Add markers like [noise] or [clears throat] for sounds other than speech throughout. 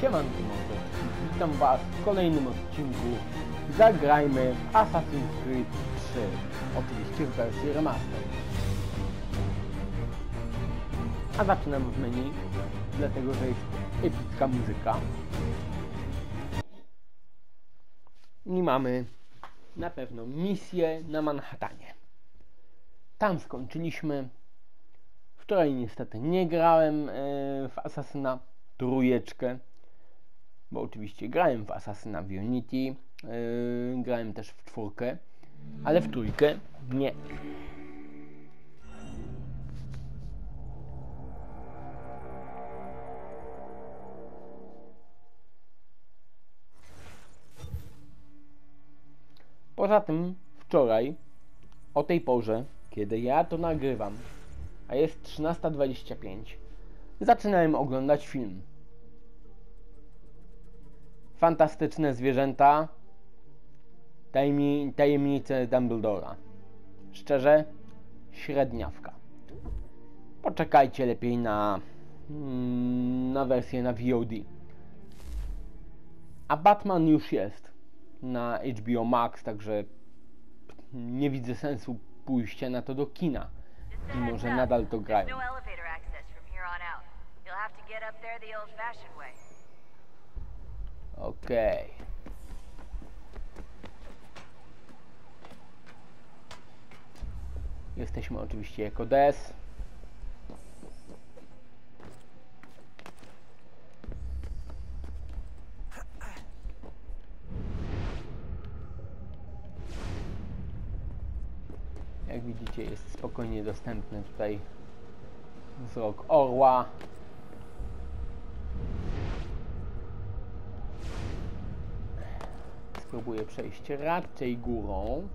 Siemanko witam was w kolejnym odcinku Zagrajmy Assassin's Creed 3 Oczywiście w wersji remaster. A zaczynamy w menu, dlatego że jest epicka muzyka. I mamy na pewno misję na Manhattanie. Tam skończyliśmy. Wczoraj niestety nie grałem e, w Assassina trójeczkę, bo oczywiście grałem w Assassina w Unity, yy, grałem też w czwórkę, ale w trójkę nie. Poza tym wczoraj o tej porze, kiedy ja to nagrywam, a jest 13.25, zaczynałem oglądać film. Fantastyczne zwierzęta, tajemni tajemnice Dumbledora. Szczerze, średniawka. Poczekajcie lepiej na, mm, na wersję na VOD. A Batman już jest na HBO Max, także nie widzę sensu pójścia na to do kina. Mimo, że nadal to grają. No. You'll have to get up there the old-fashioned way. Okej. Jesteśmy oczywiście jako DS. Jak widzicie jest spokojnie dostępny tutaj wzrok orła. Spróbuję przejść raczej górą.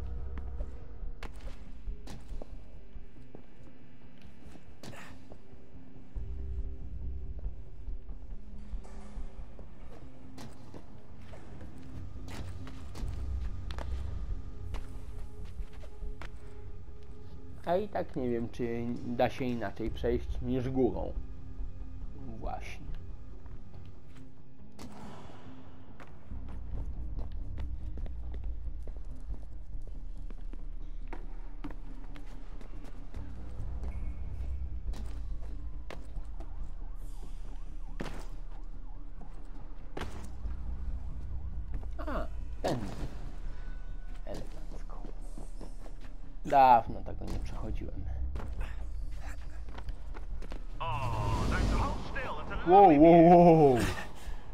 A i tak nie wiem, czy da się inaczej przejść niż górą. Właśnie. Dawno tego nie przechodziłem. There's hold still. It's a Wow, lovely wow, wow.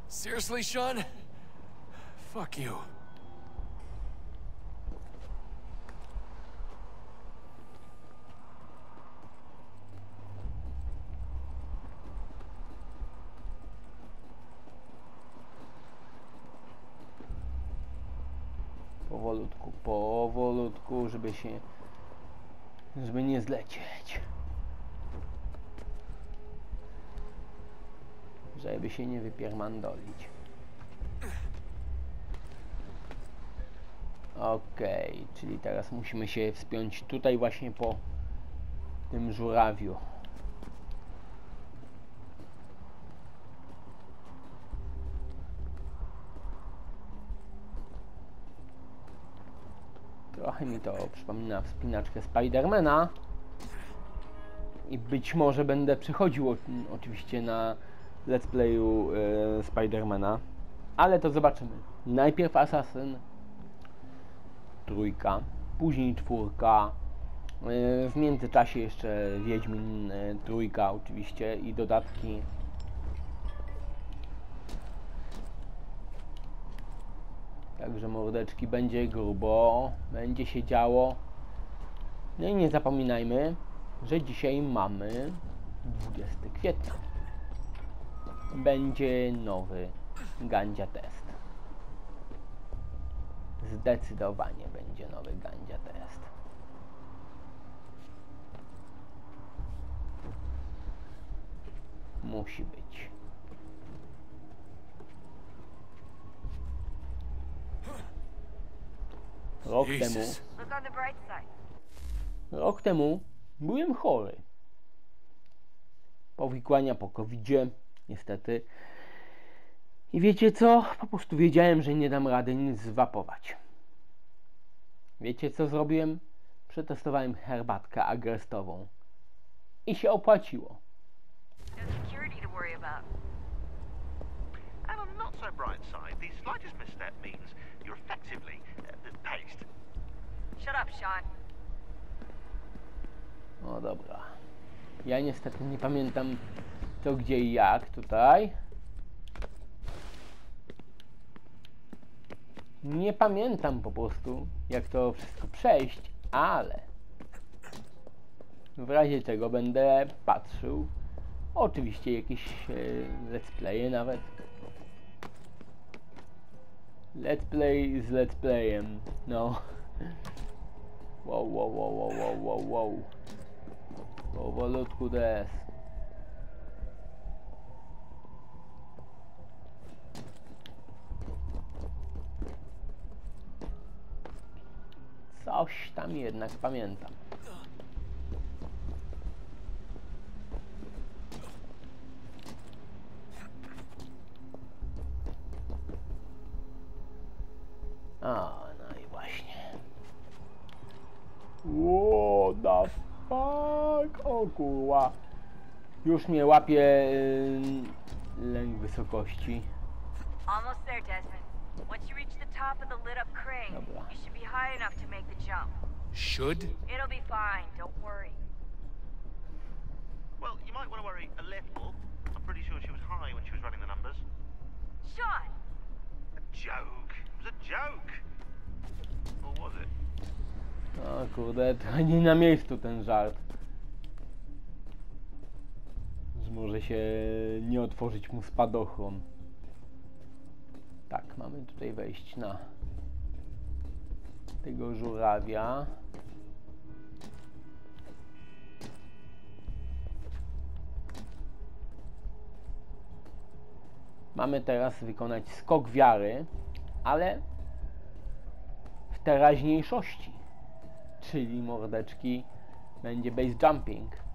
Seriously, Sean? Fuck you. Powolutku, powolutku, żeby nie zlecieć. Żeby się nie wypiermandolić. Okej, czyli teraz musimy się wspiąć tutaj właśnie po tym żurawiu. Mi to przypomina wspinaczkę Spidermana. I być może będę przechodził oczywiście na let's playu e, Spidermana. Ale to zobaczymy. Najpierw Assassin trójka, później czwórka. e, W międzyczasie jeszcze Wiedźmin e, trójka oczywiście i dodatki Także mordeczki będzie grubo, będzie się działo. No i nie zapominajmy, że dzisiaj mamy 20 kwietnia. Będzie nowy Gandzia Test. Zdecydowanie będzie nowy Gandzia Test. Musi być. Rok temu Jesus. Side. Rok temu byłem chory. Powikłania po covid niestety. I wiecie co? Po prostu wiedziałem, że nie dam rady nic zwapować. Wiecie co zrobiłem? Przetestowałem herbatkę agrestową. I się opłaciło. No the bright side, the slightest misstep means you're effectively uh, paced. Shut up, Sean. No dobra. Ja niestety nie pamiętam co, gdzie i jak tutaj. Nie pamiętam po prostu, jak to wszystko przejść, ale w razie czego będę patrzył. Oczywiście jakieś e, let's playe nawet. Let's play z let's playem. No. Wow, wow, wow, wow, wow, wow, wow. Powolutku des. Coś tam jednak pamiętam. A, no i właśnie. What the fuck? O kurwa. Już mnie łapie yy, lęk wysokości. Almost there, Desmond. Once you reach the top of the lit up crane, Dobra. you should be high enough to make the jump. Should? It'll be fine, don't worry. Well, you might want to worry a little. I'm pretty sure she was high when she was running the numbers. Sean! A joke. O kurde, to [laughs] nie na miejscu ten żart. Że może się nie otworzyć mu spadochron. Tak, mamy tutaj wejść na tego żurawia. Mamy teraz wykonać skok wiary, ale w teraźniejszości. Czyli mordeczki będzie base jumping.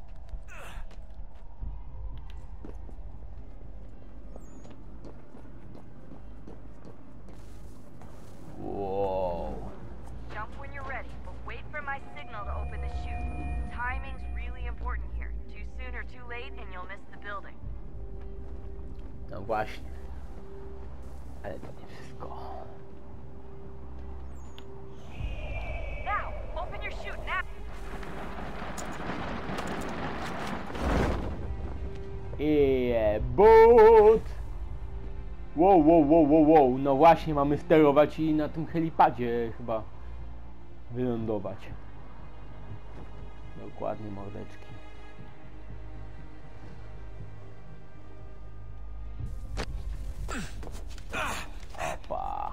Właśnie, mamy sterować i na tym helipadzie chyba wylądować. Dokładnie, mordeczki. Opa.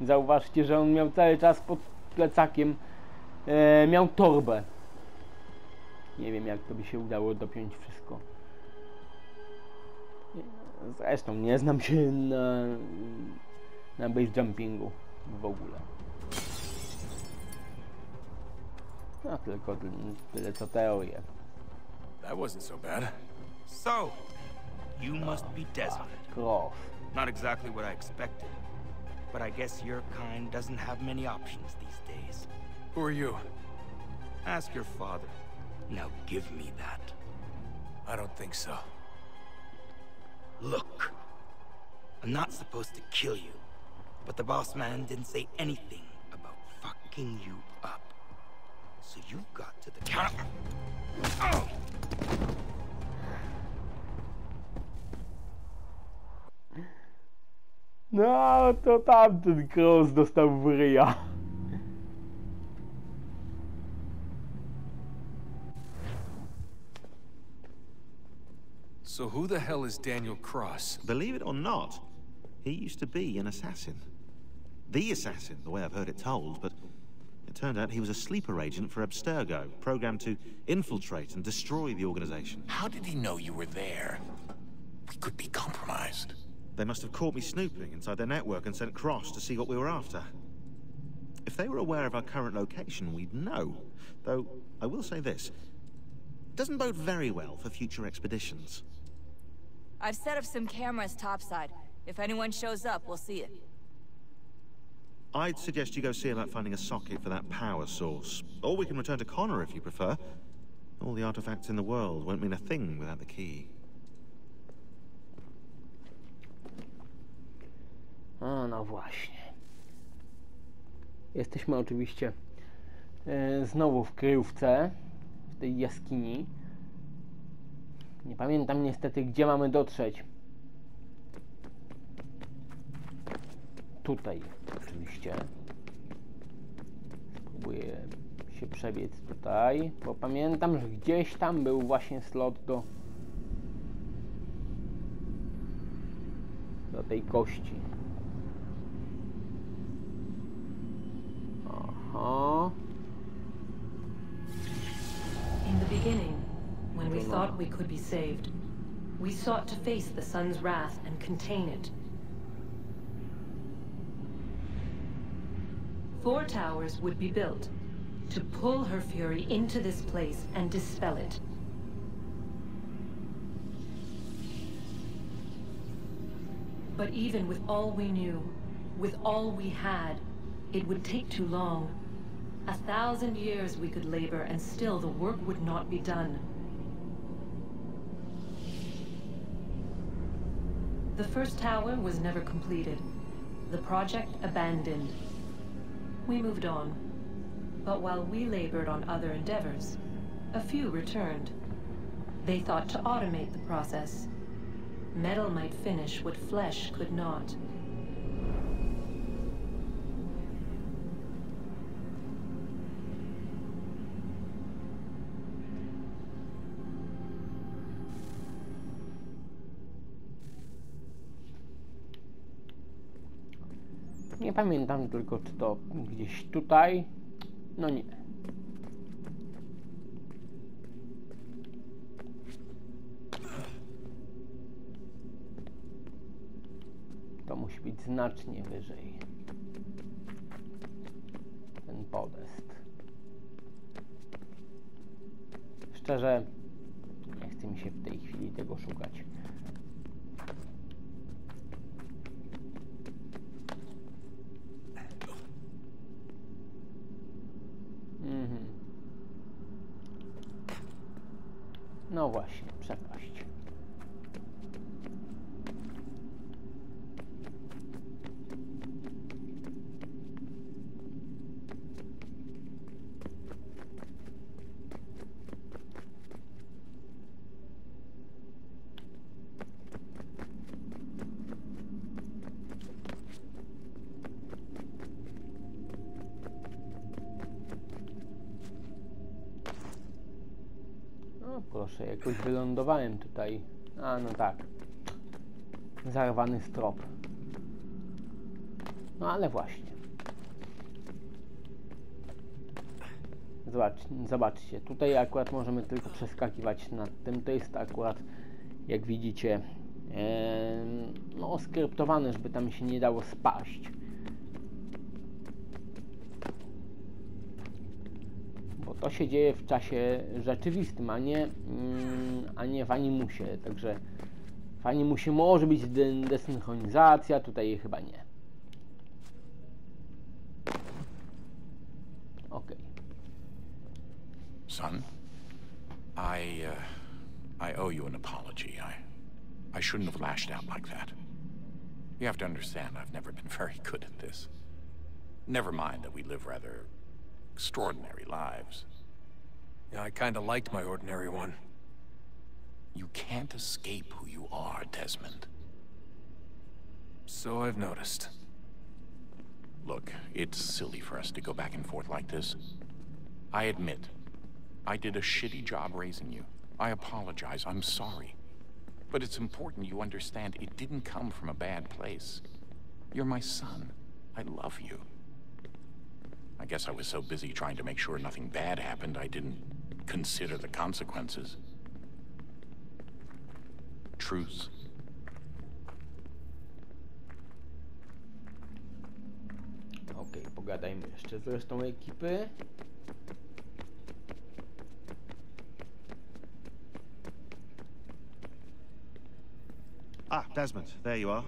Zauważcie, że on miał cały czas pod plecakiem e, miał torbę. Nie wiem jak to by się udało dopiąć wszystko. Zresztą nie znam się na, na base jumpingu w ogóle. No tylko tyle, co teorie. That wasn't so bad. So, you must be Desmond. Cross. Not exactly what I expected. But I guess your kind doesn't have many options these days. Who are you? Ask your father. Now give me that. I don't think so. Look. I'm not supposed to kill you. But the boss man didn't say anything about fucking you up. So you've got to the counter. Oh! No to tamten cross dostał w ryja. So who the hell is Daniel Cross? Believe it or not, he used to be an assassin. The assassin, the way I've heard it told, but it turned out he was a sleeper agent for Abstergo, programmed to infiltrate and destroy the organization. How did he know you were there? We could be compromised. They must have caught me snooping inside their network and sent Cross to see what we were after. If they were aware of our current location, we'd know. Though, I will say this. It Doesn't bode very well for future expeditions. I've set up some cameras topside. If anyone shows up, we'll see it. I'd suggest you go see about finding a socket for that power source. Or we can return to Connor if you prefer. All the artifacts in the world won't mean a thing without the key. A, no właśnie. Jesteśmy oczywiście e, znowu w kryjówce, w tej jaskini. Nie pamiętam niestety, gdzie mamy dotrzeć. Tutaj, oczywiście. Spróbuję się przebiec tutaj, bo pamiętam, że gdzieś tam był właśnie slot do do tej kości. Aha. In the beginning, when we thought we could be saved, we sought to face the sun's wrath and contain it. Four towers would be built to pull her fury into this place and dispel it. But even with all we knew, with all we had, it would take too long. A thousand years we could labor and still the work would not be done. The first tower was never completed. The project abandoned. We moved on. But while we labored on other endeavors, a few returned. They thought to automate the process. Metal might finish what flesh could not. Pamiętam tylko, czy to gdzieś tutaj. No nie. To musi być znacznie wyżej. Ten podest. Szczerze, nie chce mi się w tej chwili tego szukać. Mhm. No właśnie, Proszę, jakoś wylądowałem tutaj. A no tak. Zarwany strop. No ale właśnie. Zobacz, zobaczcie, tutaj akurat możemy tylko przeskakiwać nad tym. To jest akurat, jak widzicie, no skryptowane, żeby tam się nie dało spaść. bo to się dzieje w czasie rzeczywistym, a nie, mm, a nie w animusie. Także w animusie może być de- desynchronizacja, tutaj chyba nie. Okej. Son, I, uh, I owe you an apology. I, I shouldn't have lashed out like that. You have to understand, I've never been very good at this. Never mind that we live rather extraordinary lives. Yeah, I kinda liked my ordinary one. You can't escape who you are, Desmond. So I've noticed. Look, it's silly for us to go back and forth like this. I admit, I did a shitty job raising you. I apologize, I'm sorry. But it's important you understand it didn't come from a bad place. You're my son. I love you. I guess I was so busy trying to make sure nothing bad happened, I didn't consider the consequences. Truce. Okej, pogadajmy jeszcze z resztą ekipy. Ah, Desmond, there you are.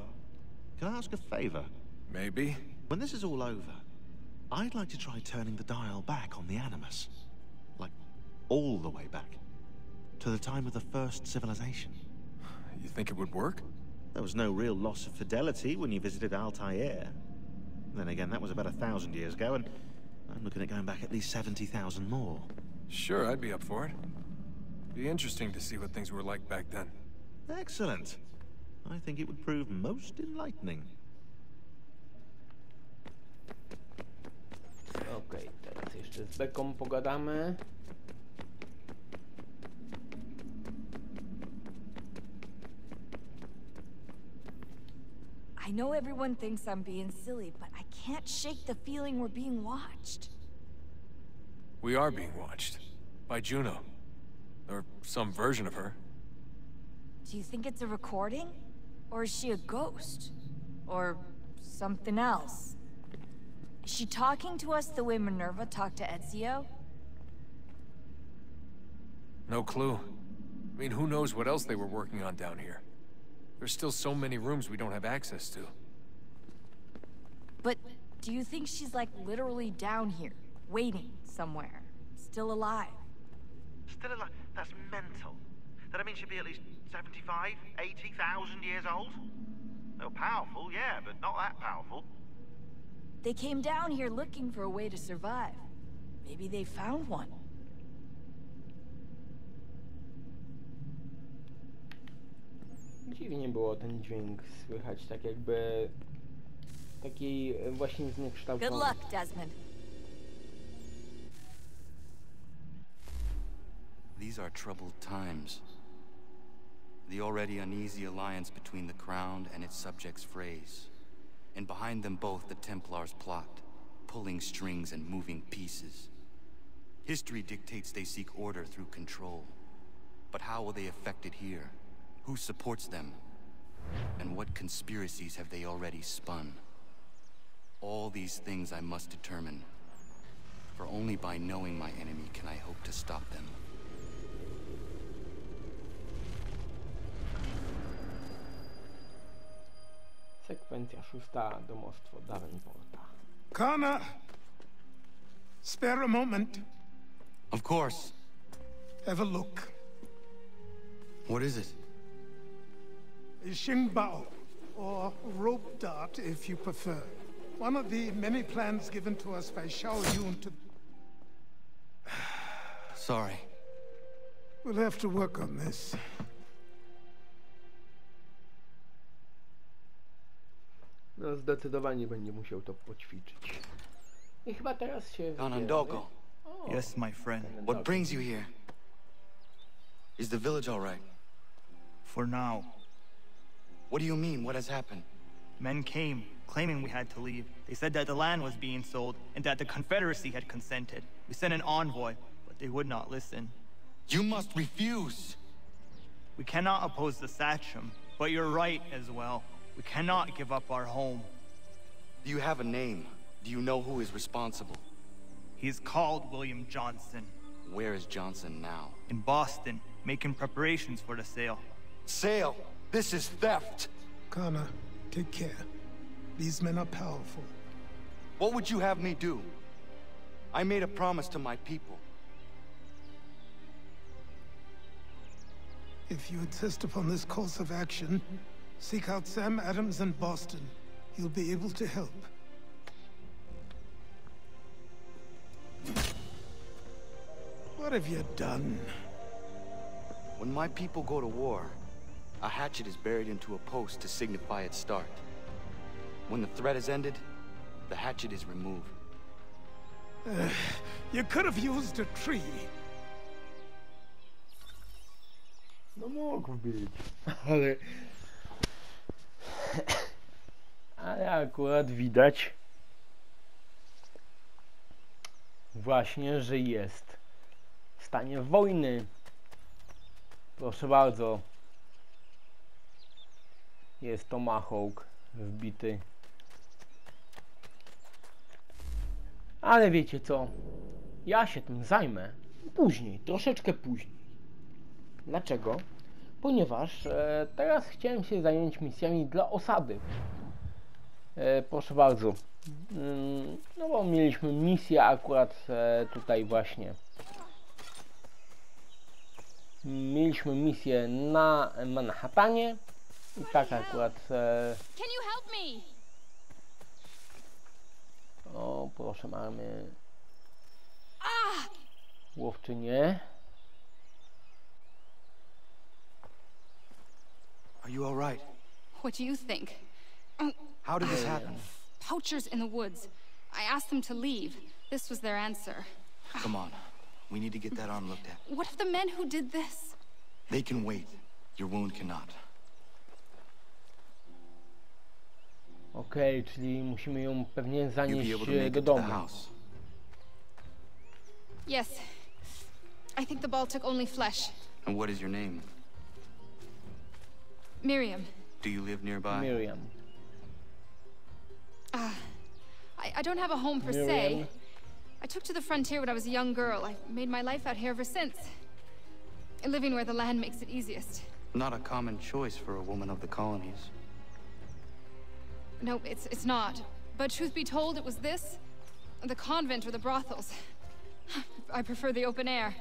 Can I ask a favour? Maybe? When this is all over, I'd like to try turning the dial back on the Animus. Like, all the way back. To the time of the first civilization. You think it would work? There was no real loss of fidelity when you visited Altair. Then again, that was about a thousand years ago, and I'm looking at going back at least 70,000 more. Sure, I'd be up for it. Be interesting to see what things were like back then. Excellent. I think it would prove most enlightening. Okej, teraz jeszcze z Beką pogadamy. I know everyone thinks I'm being silly, but I can't shake the feeling we're being watched. We are being watched. By Juno. Or some version of her. Do you think it's a recording? Or is she a ghost? Or something else? Is she talking to us the way Minerva talked to Ezio? No clue. I mean, who knows what else they were working on down here? There's still so many rooms we don't have access to. But do you think she's like literally down here, waiting somewhere, still alive? Still alive? That's mental. That means she'd be at least 75, 80,000 years old? They're powerful, yeah, but not that powerful. They came down here looking for a way to survive. Maybe they found one. Dziwnie było ten dźwięk słychać, tak jakby taki e, właśnie Good luck, Desmond. These are troubled times. The already uneasy alliance between the Crown and its subjects frays. And behind them both the Templars plot, pulling strings and moving pieces. History dictates they seek order through control. But how will they affect it here? Who supports them? And what conspiracies have they already spun? All these things I must determine. For only by knowing my enemy can I hope to stop them. Sekwencja szósta, domostwo Davenporta. Kana, spare a moment. Of course. Have a look. What is it? A Xingbao, or rope dart if you prefer. One of the many plans given to us by Xiao Yun to... Sorry. We'll have to work on this. No zdecydowanie będzie musiał to poćwiczyć. I chyba teraz się Kanandogo. wybieramy. Yes, my friend. What brings you here? Is the village all right? For now, What do you mean? What has happened? men came, claiming we had to leave. They said that the land was being sold and that the Confederacy had consented. We sent an envoy, but they would not listen. You must refuse! We cannot oppose the Sachem, but you're right as well. We cannot give up our home. Do you have a name? Do you know who is responsible? He is called William Johnson. Where is Johnson now? In Boston, making preparations for the sale. Sale! This is theft! Connor, take care. These men are powerful. What would you have me do? I made a promise to my people. If you insist upon this course of action, seek out Sam Adams in Boston. He'll be able to help. What have you done? When my people go to war, a hatchet is buried into a post to signify its start. When the threat is ended, the hatchet is removed. Uh, you could have used a tree. No mógł być, ale... Akurat widać właśnie, że jest w stanie wojny. Proszę bardzo. Jest Tomahawk wbity. Ale wiecie co? Ja się tym zajmę później, troszeczkę później. Dlaczego? Ponieważ e, teraz chciałem się zająć misjami dla osady. E, proszę bardzo. Mm, no bo mieliśmy misję akurat e, tutaj właśnie. Mieliśmy misję na Manhattanie. I tak akurat. E, o, proszę, mamy Ah! łowczynię. Are you all right? What do you think? Oh, How did this uh, happen? poachers in the woods. I asked them to leave. This was their answer. Come on. We need to get that arm looked at. What of the men who did this? They can wait. Your wound cannot. Okej, czyli musimy ją pewnie You'll be zanieść able to make do it to the domu. house. Yes. I think the ball took only flesh. And what is your name? Miriam. Do you live nearby? Miriam. Ah. I, I don't have a home per se. Miriam. I took to the frontier when I was a young girl. I've made my life out here ever since. Living where the land makes it easiest. Not a common choice for a woman of the colonies. No, it's it's not. But truth be told, it was this, the convent or the brothels. [sighs] I prefer the open air.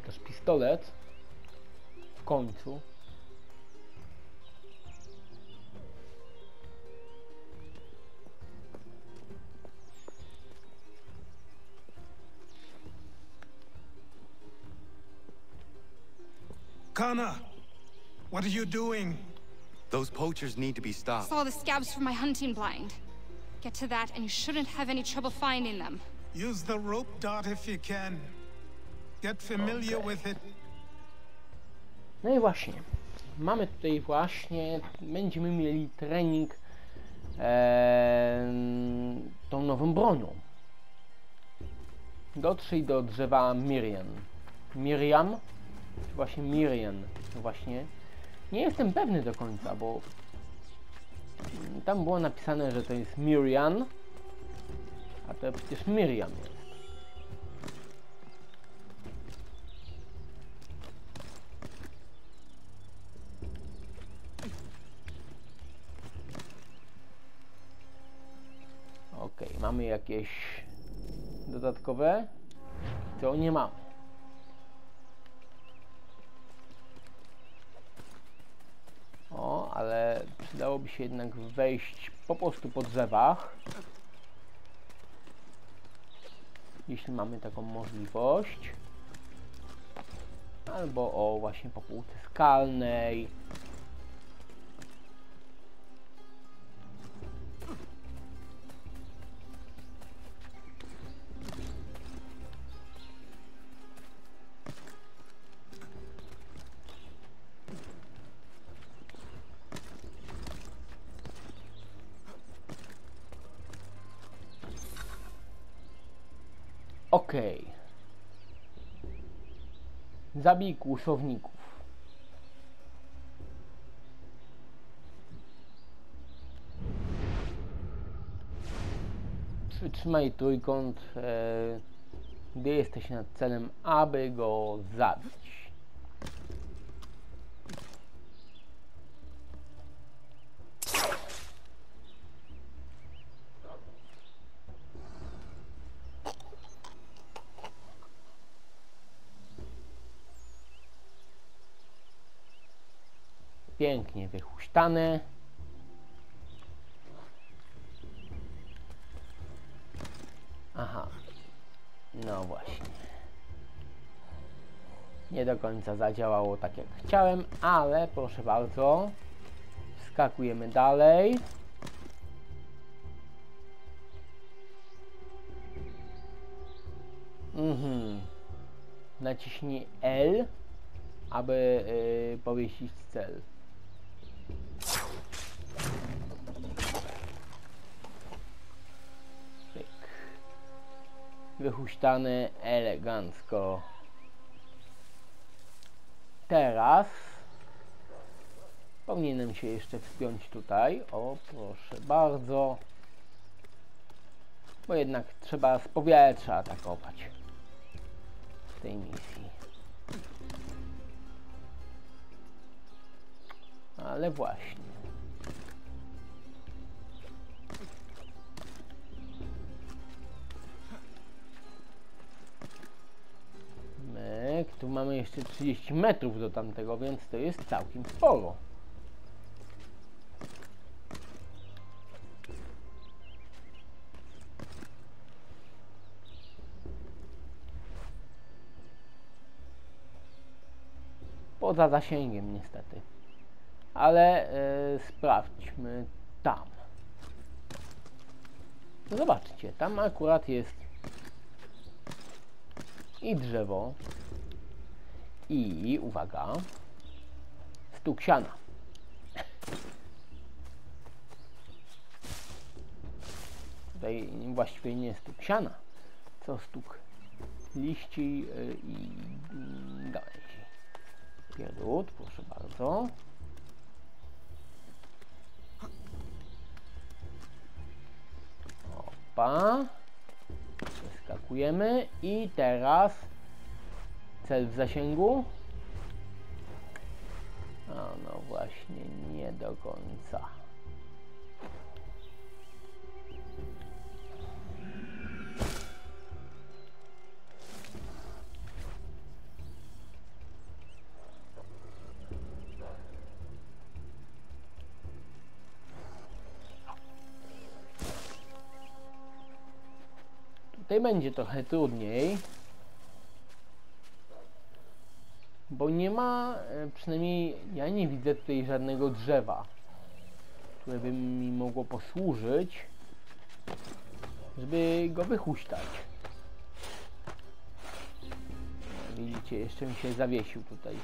O, mamy też pistolet. W końcu. Kana, what are you doing? Those poachers need to be stopped. Saw the scabs from my hunting blind. Get to that, and you shouldn't have any trouble finding them. Use the rope dart if you can. Get familiar Okay. with it. No i właśnie. Mamy tutaj właśnie, będziemy mieli trening tą nową bronią. Dotrzyj do drzewa Miriam. Miriam? Czy właśnie Miriam? No właśnie. Nie jestem pewny do końca, bo tam było napisane, że to jest Miriam, a to przecież Miriam jest. Mamy jakieś dodatkowe? To nie mamy. O, ale przydałoby się jednak wejść po prostu po drzewach. Jeśli mamy taką możliwość. Albo o właśnie po półce skalnej. Zabij kłusowników. Przytrzymaj trójkąt, e, gdy jesteś nad celem, aby go zabić. Pięknie wychuśtane. Aha. No właśnie. Nie do końca zadziałało tak jak chciałem, ale proszę bardzo. Skakujemy dalej. Mhm. Naciśnij L, aby yy, powiesić cel. Wyhuśtane elegancko. Teraz powinienem się jeszcze wspiąć tutaj. O, proszę bardzo. Bo jednak trzeba z powietrza atakować w tej misji. Ale właśnie. Myk, tu mamy jeszcze 30 metrów do tamtego, więc to jest całkiem sporo. Poza zasięgiem niestety. Ale e, sprawdźmy tam. Zobaczcie, tam akurat jest i drzewo i uwaga stuk siana tutaj właściwie nie stuk siana co stuk liści y, i gałęzi pierdut proszę bardzo. Opa Przeskakujemy i teraz cel w zasięgu. A no właśnie, nie do końca. Tutaj będzie trochę trudniej. Bo nie ma, e, przynajmniej ja nie widzę tutaj żadnego drzewa, które by mi mogło posłużyć, żeby go wychuśtać. Widzicie, jeszcze mi się zawiesił tutaj.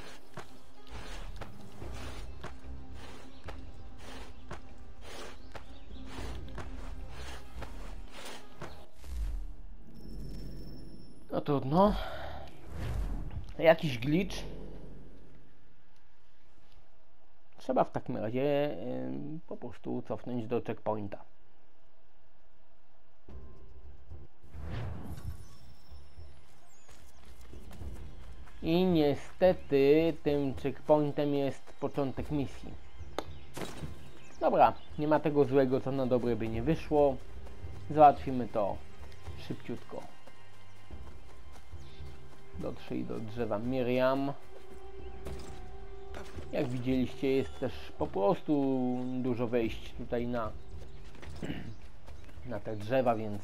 Trudno. Jakiś glitch. Trzeba w takim razie yy, po prostu cofnąć do checkpointa. I niestety tym checkpointem jest początek misji. Dobra, nie ma tego złego, co na dobre by nie wyszło. Załatwimy to szybciutko. Dotrzyj do drzewa Miriam. Jak widzieliście jest też po prostu dużo wejść tutaj na na te drzewa, więc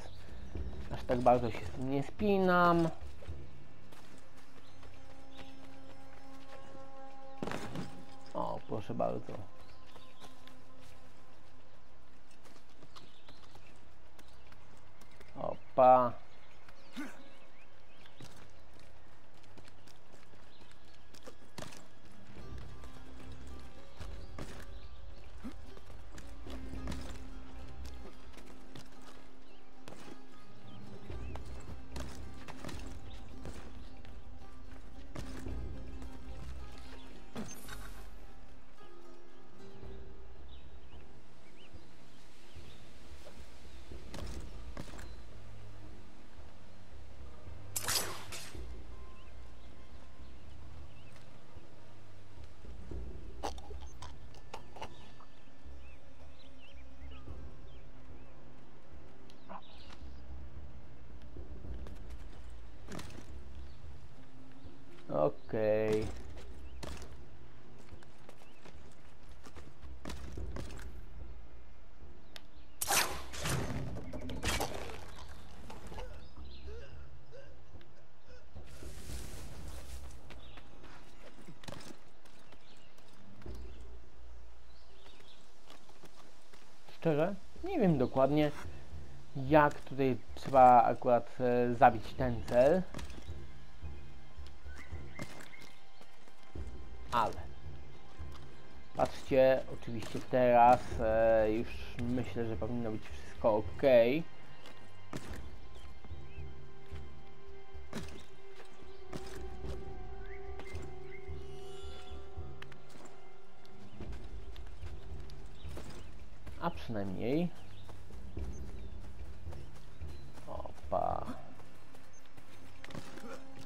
aż tak bardzo się nie spinam. O, proszę bardzo. Opa. Szczerze, nie wiem dokładnie jak tutaj trzeba akurat e, zabić ten cel. ale patrzcie, oczywiście teraz e, już myślę, że powinno być wszystko ok. Przynajmniej... Opa.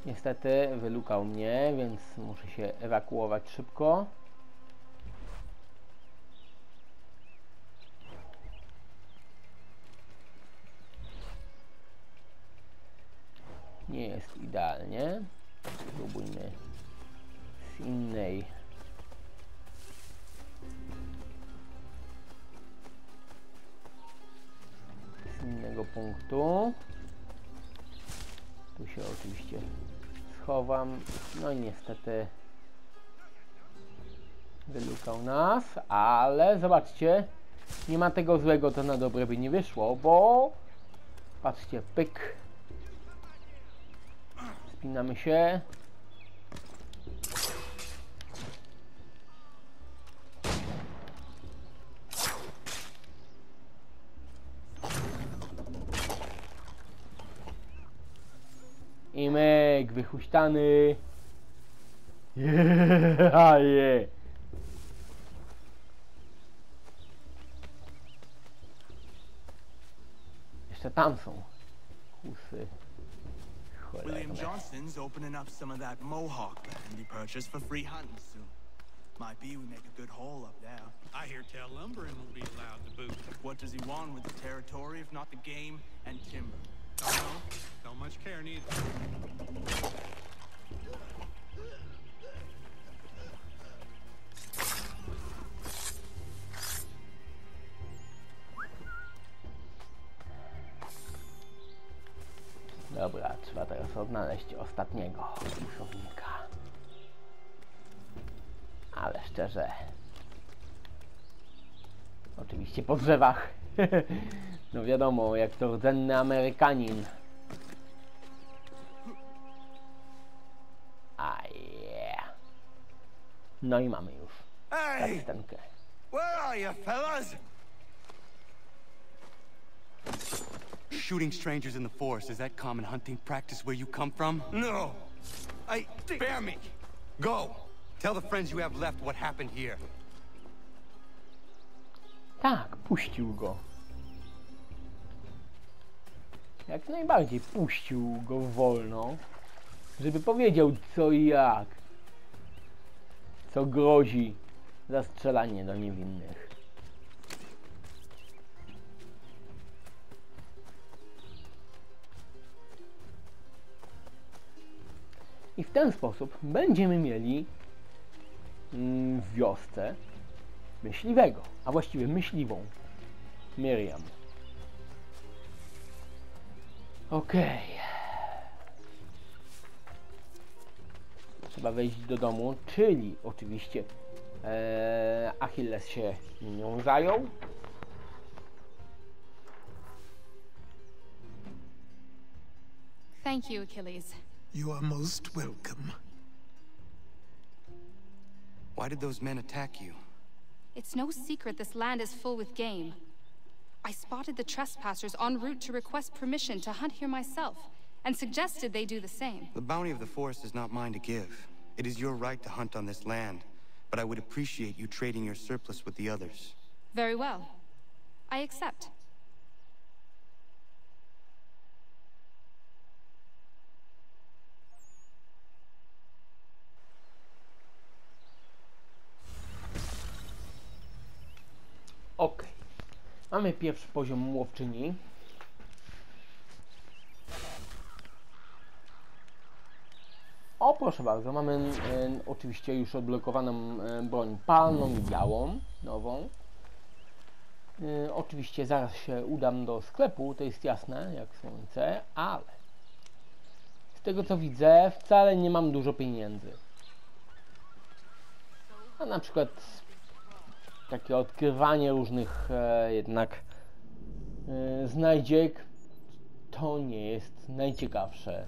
Niestety wylukał mnie, więc muszę się ewakuować szybko. Nas, ale zobaczcie, nie ma tego złego, to na dobre by nie wyszło, bo patrzcie, pyk. Spinamy się. I myk, wychuśtany. Yeah, yeah. Jeszcze tam są husy. William Cholerne. Johnson's opening up some of that Mohawk land he purchased for free hunting soon. Might be we make a good haul up there. I hear tell lumbering will be allowed to boot. What does he want with the territory if not the game and timber? Don't know. Don't much care neither. Teraz odnaleźć ostatniego buszownika. Ale szczerze. Oczywiście po drzewach. [laughs] no wiadomo, jak to rdzenny Amerykanin. A yeah. No i mamy już Hey! Where are you, fellas? Shooting strangers in the forest, is that common hunting practice where you come from? No. I... Spare me. Go! Tell the friends you have left what happened here. Tak, puścił go. Jak najbardziej puścił go wolno, żeby powiedział co i jak. Co grozi za strzelanie do niewinnych. I w ten sposób będziemy mieli mm, w wiosce myśliwego, a właściwie myśliwą Miriam. Okej. Trzeba wejść do domu, czyli oczywiście e, Achilles się nią zajął. Thank you, Achilles. You are most welcome. Why did those men attack you? It's no secret this land is full with game. I spotted the trespassers en route to request permission to hunt here myself, and suggested they do the same. The bounty of the forest is not mine to give. It is your right to hunt on this land, but I would appreciate you trading your surplus with the others. Very well. I accept. Mamy pierwszy poziom łowczyni. O, proszę bardzo, mamy e, oczywiście już odblokowaną e, broń palną i białą, nową. E, oczywiście zaraz się udam do sklepu, to jest jasne, jak słońce, ale z tego co widzę, wcale nie mam dużo pieniędzy. A na przykład takie odkrywanie różnych e, jednak e, znajdziek to nie jest najciekawsze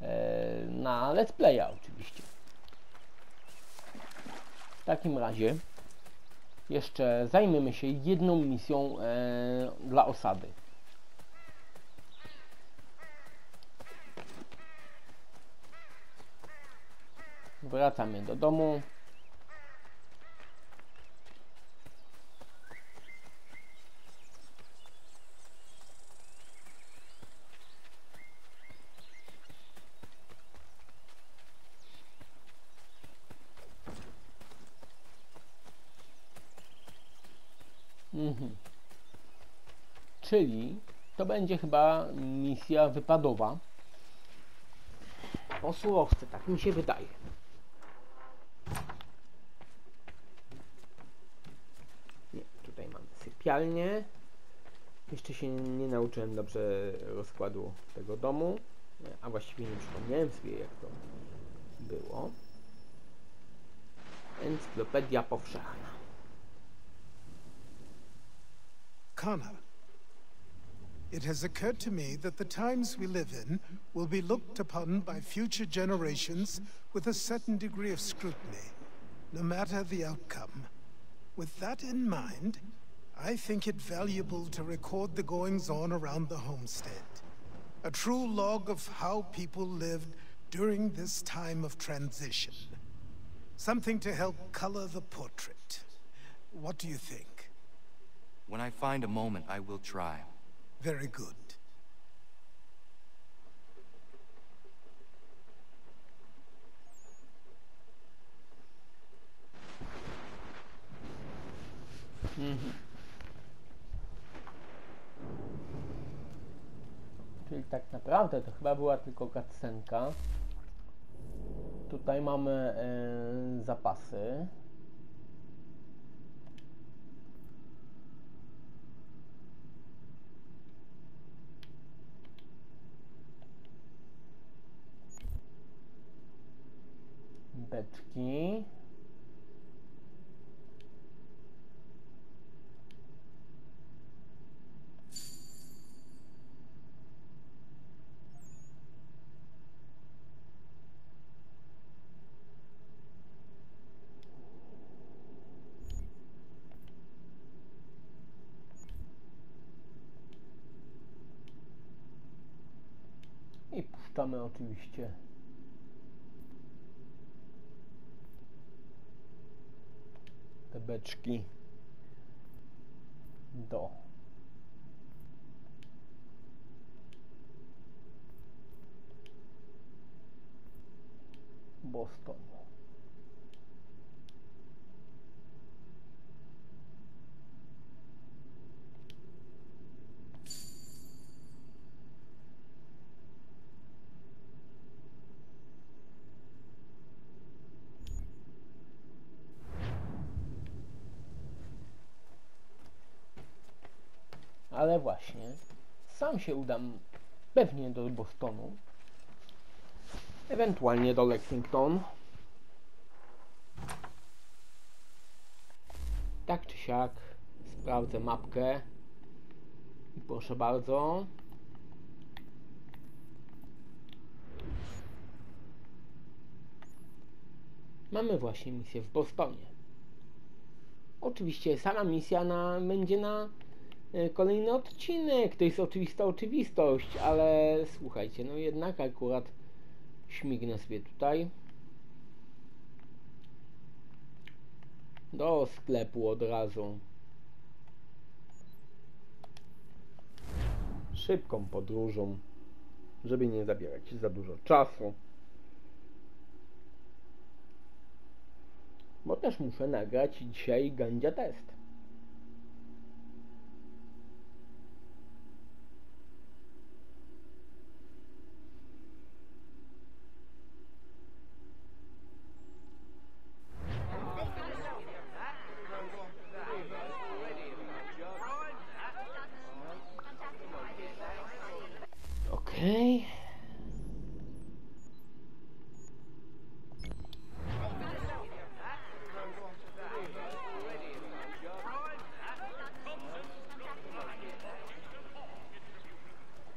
e, na let's playa oczywiście. W takim razie jeszcze zajmiemy się jedną misją e, dla osady. Wracamy do domu. Mhm. Czyli to będzie chyba misja wypadowa. O surowce, tak mi się wydaje. Nie, tutaj mamy sypialnię. Jeszcze się nie nauczyłem dobrze rozkładu tego domu, a właściwie nie przypomniałem sobie jak to było. Encyklopedia powszechna. Connor, it has occurred to me that the times we live in will be looked upon by future generations with a certain degree of scrutiny, no matter the outcome. With that in mind, I think it valuable to record the goings-on around the homestead. A true log of how people lived during this time of transition. Something to help color the portrait. What do you think? When I find a moment, I will try. Very good. Mhm. Czyli tak naprawdę to chyba była tylko cutscenka. Tutaj mamy e, zapasy. Beczki. I puszczamy oczywiście te beczki do Bostonu. Ale właśnie, sam się udam pewnie do Bostonu, ewentualnie do Lexington. Tak czy siak, sprawdzę mapkę i proszę bardzo. Mamy właśnie misję w Bostonie. Oczywiście sama misja na, będzie na kolejny odcinek. To jest oczywista oczywistość, ale słuchajcie, no jednak akurat śmignę sobie tutaj do sklepu od razu. Szybką podróżą, żeby nie zabierać za dużo czasu. Bo też muszę nagrać dzisiaj gandzia test. Okej.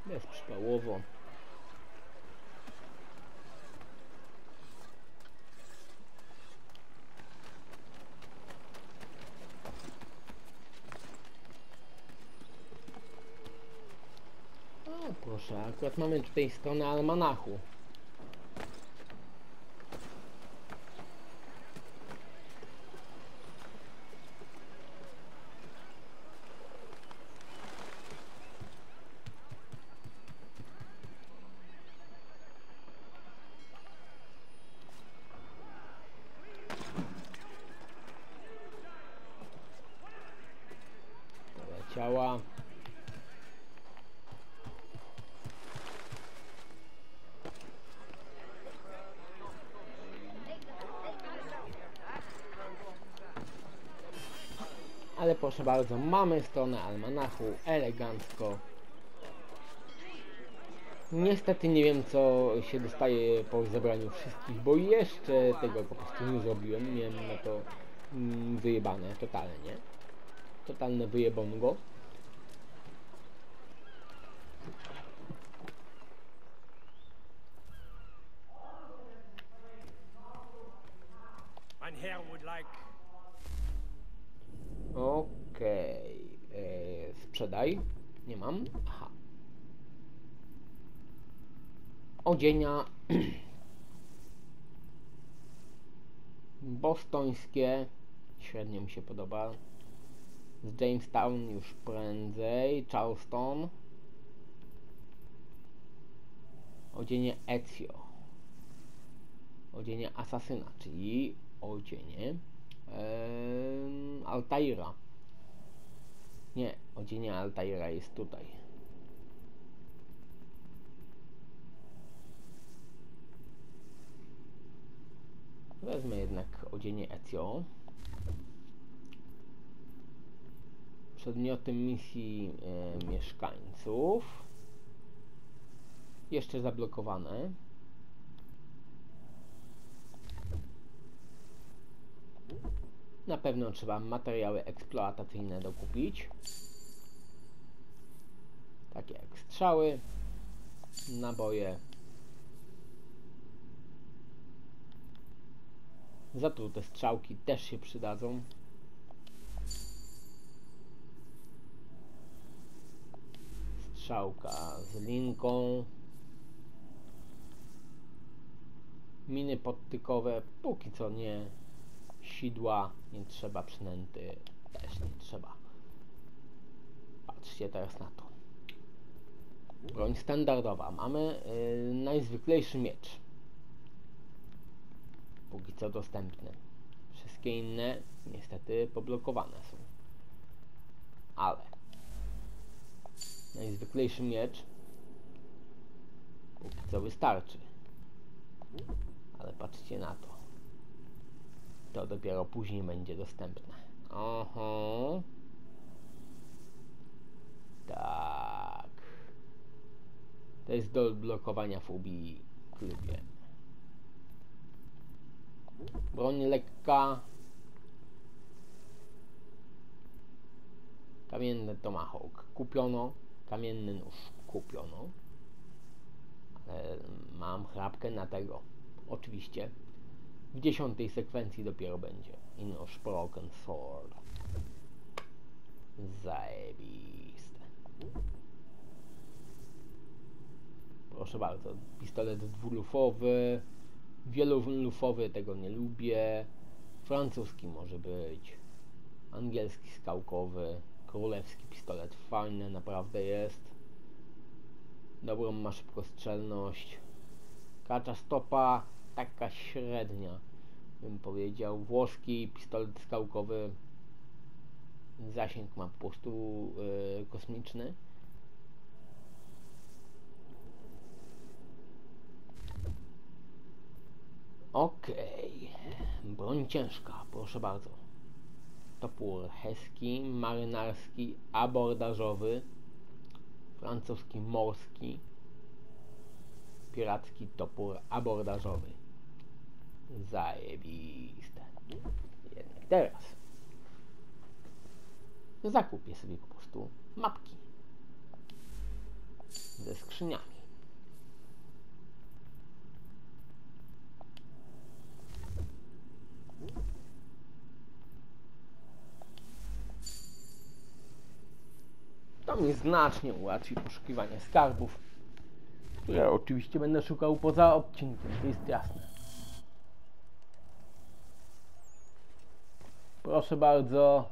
Bezprzypałowo. O proszę, akurat stronę almanachu. Proszę bardzo, mamy stronę almanachu, elegancko. Niestety nie wiem co się dostaje po zebraniu wszystkich, bo jeszcze tego po prostu nie zrobiłem. Miałem na to mm, wyjebane totalnie. Totalne wyjebongo. Mein Herr would like Okej. e, Sprzedaj. Nie mam. Aha. Odzienia. [clears throat] Bostońskie. Średnio mi się podoba. Z Jamestown już prędzej. Charleston. Odzienie Ezio. Odzienie asasyna, czyli odzienie Eee, Altaira. Nie, odzienie Altaira jest tutaj. Wezmę jednak odzienie Ezio. Przedmioty misji e, mieszkańców. Jeszcze zablokowane. Na pewno trzeba materiały eksploatacyjne dokupić. Takie jak strzały, naboje, zatrute strzałki też się przydadzą. Strzałka z linką. Miny podtykowe, póki co nie sidła nie trzeba, przynęty też nie trzeba. Patrzcie teraz na to. Broń standardowa. Mamy yy, najzwyklejszy miecz. Póki co dostępny. Wszystkie inne niestety poblokowane są. Ale najzwyklejszy miecz póki co wystarczy. Ale patrzcie na to to dopiero później będzie dostępne. Oho. Tak. To jest do odblokowania w Ubi klubie. Broń lekka. Kamienny tomahawk kupiono. Kamienny nóż kupiono. Ale mam chrapkę na tego. Oczywiście w dziesiątej sekwencji dopiero będzie. Inosh Broken Sword. Zajebiste. Proszę bardzo, pistolet dwulufowy, wielolufowy, tego nie lubię. Francuski może być. Angielski skałkowy. Królewski pistolet fajny, naprawdę jest. Dobrą ma szybkostrzelność. Kacza stopa taka średnia bym powiedział. Włoski pistolet skałkowy zasięg ma po prostu yy, kosmiczny. Okej, okay. broń ciężka, proszę bardzo. Topór heski, marynarski, abordażowy, francuski morski, piracki topór abordażowy. Zajebiste. Jednak teraz zakupię sobie po prostu mapki ze skrzyniami. To mi znacznie ułatwi poszukiwanie skarbów, które oczywiście będę szukał poza odcinkiem, to jest jasne. Proszę bardzo.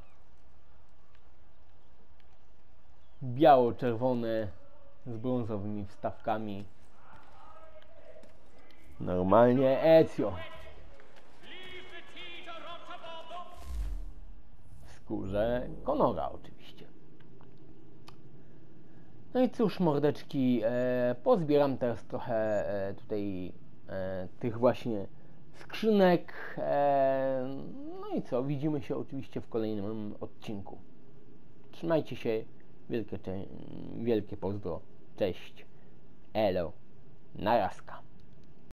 Biało-czerwone z brązowymi wstawkami. Normalnie Ezio. Skórze Konora oczywiście. No i cóż, mordeczki, e, pozbieram teraz trochę e, tutaj e, tych właśnie skrzynek. E, no i co, widzimy się oczywiście w kolejnym odcinku. Trzymajcie się, wielkie, wielkie pozdro, cześć, elo, narazka.